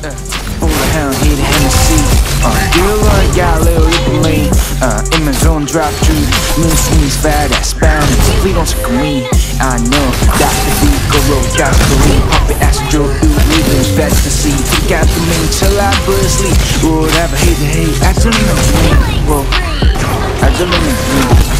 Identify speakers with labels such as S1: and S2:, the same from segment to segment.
S1: Uh, full of hound, hit Hennessy. Uh, dealer, got a little at me. Uh, in my zone, drop through. Moon swings, fat ass bound. Please don't take me. I know, Dr. B, go roll, Dr. Kareem. Puppet ass, Joe, do, leaving ecstasy. Take out the main till I sleep. Whatever, hate to hate. I him a dream. Whoa. I tell him a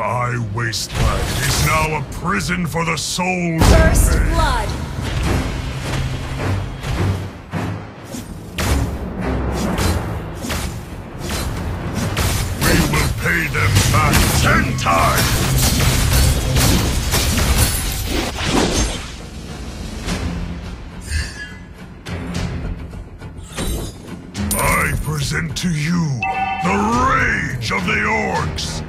S2: Eye Wasteland is now a prison for the souls of
S3: First
S2: men.
S3: Blood!
S2: We will pay them back ten times! I present to you the rage of the orcs!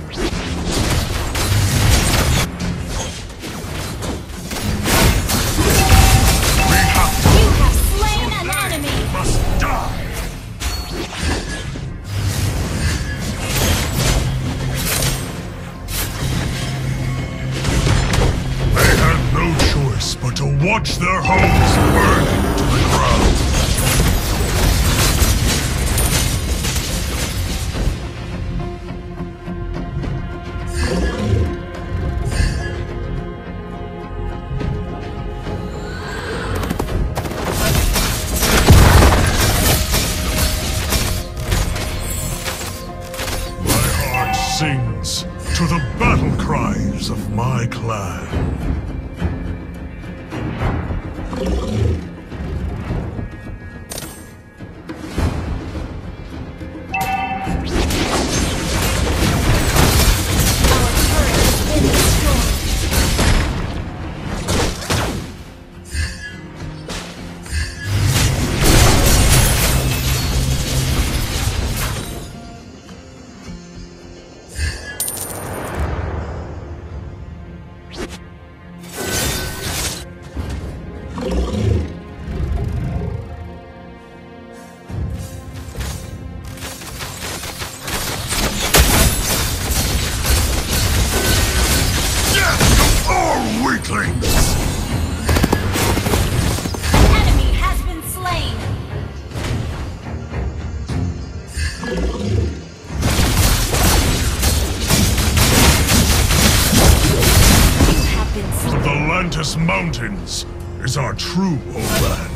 S2: But to watch their homes burn to the ground. My heart sings to the battle cries of my clan. The Lantis Mountains is our true homeland.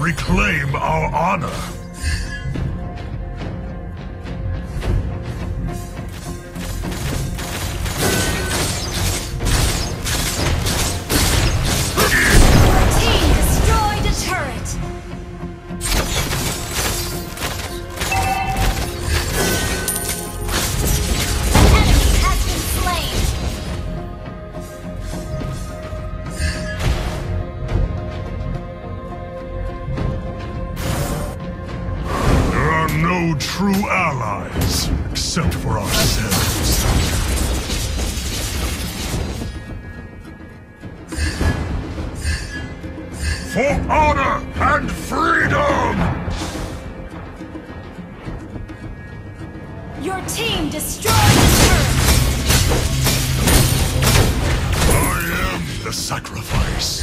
S2: Reclaim our honor. For honor and freedom!
S3: Your team destroyed turret.
S2: I am the sacrifice.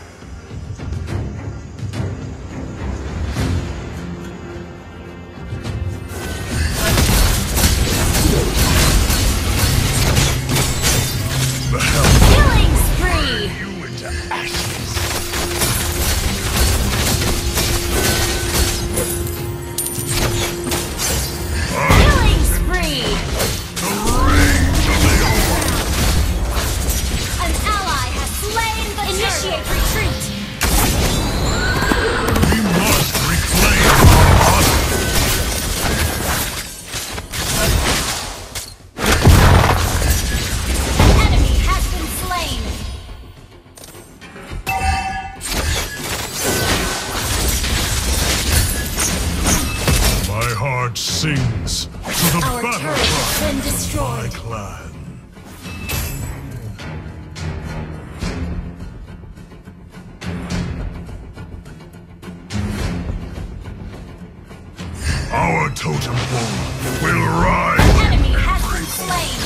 S2: Our totem pole will rise.
S3: An enemy has been slain.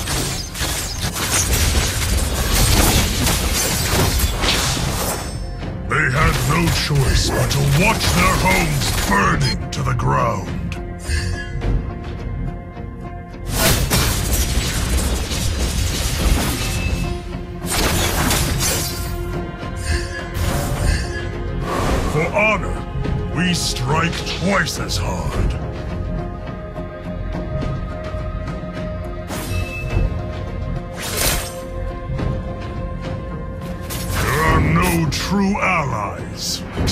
S2: They had no choice but to watch their homes burning to the ground. For honor, we strike twice as hard.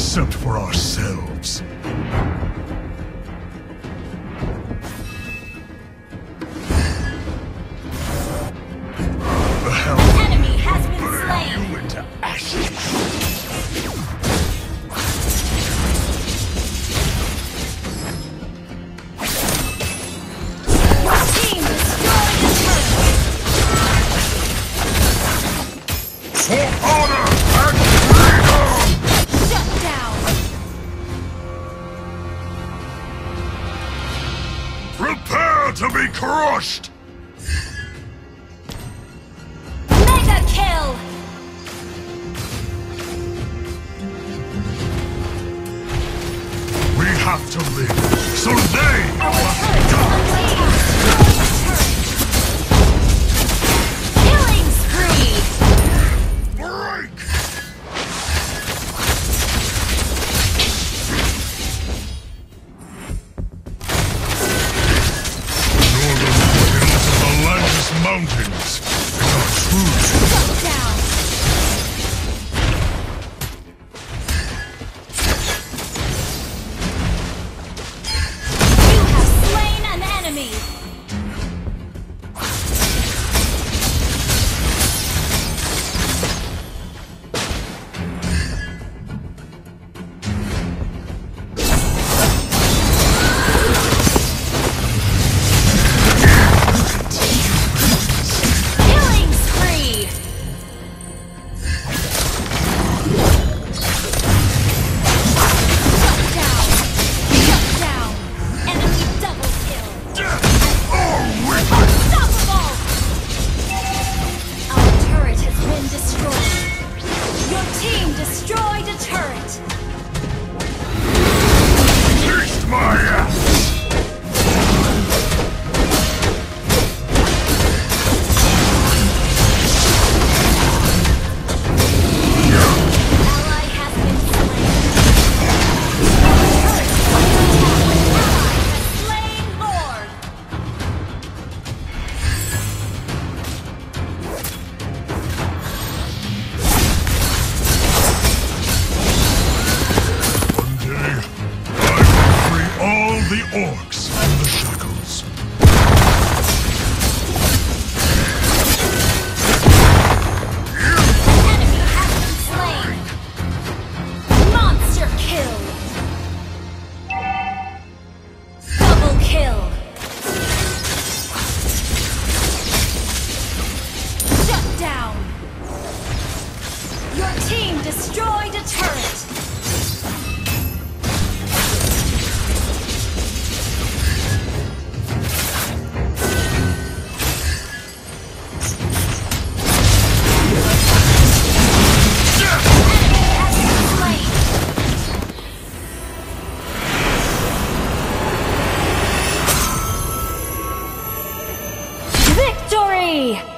S2: Except for ourselves. The hell
S3: Enemy has been slain.
S2: you into ashes.
S3: Your team destroyed a turret.
S2: Crushed!
S3: Mega kill.
S2: We have to live, so they must die! Victory!